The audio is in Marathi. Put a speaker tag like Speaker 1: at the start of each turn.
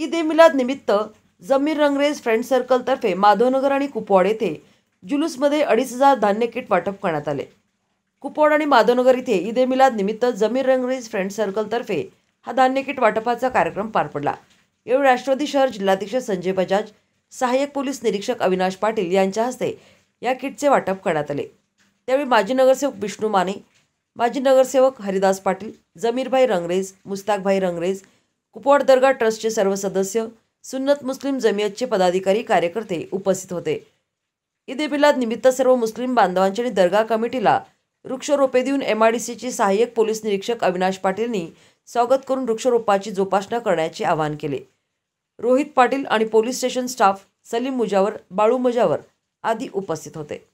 Speaker 1: ईद ए मिलाद निमित्त जमीर रंगरेज फ्रेंड सर्कलतर्फे माधवनगर आणि कुपवाड येथे जुलूसमध्ये अडीच हजार धान्य किट वाटप करण्यात आले. कुपवाड आणि माधवनगर इथे ईद ए मिलाद निमित्त जमीर रंगरेज फ्रेंड सर्कलतर्फे हा धान्य किट वाटपाचा कार्यक्रम पार पडला. यावेळी राष्ट्रवादी शहर जिल्हाध्यक्ष संजय बजाज सहाय्यक पोलीस निरीक्षक अविनाश पाटील यांच्या हस्ते या किटचे वाटप करण्यात आले. त्यावेळी माजी नगरसेवक विष्णू माने माजी नगरसेवक हरिदास पाटील जमीरभाई रंगरेज मुस्ताकभाई रंगरेज कुपवाड दर्गा ट्रस्टचे सर्व सदस्य सुन्नत मुस्लिम जमियतचे पदाधिकारी कार्यकर्ते उपस्थित होते. ईद ए मिलाद निमित्त सर्व मुस्लिम बांधवांची आणि दर्गा कमिटीला वृक्षरोपे देऊन एम आय डी सीचे सहाय्यक पोलीस निरीक्षक अविनाश पाटीलनी स्वागत करून वृक्षरोपाची जोपासना करण्याचे आवाहन केले. रोहित पाटील आणि police station staff Salim Mujawar Balu Mujawar आदी उपस्थित होते.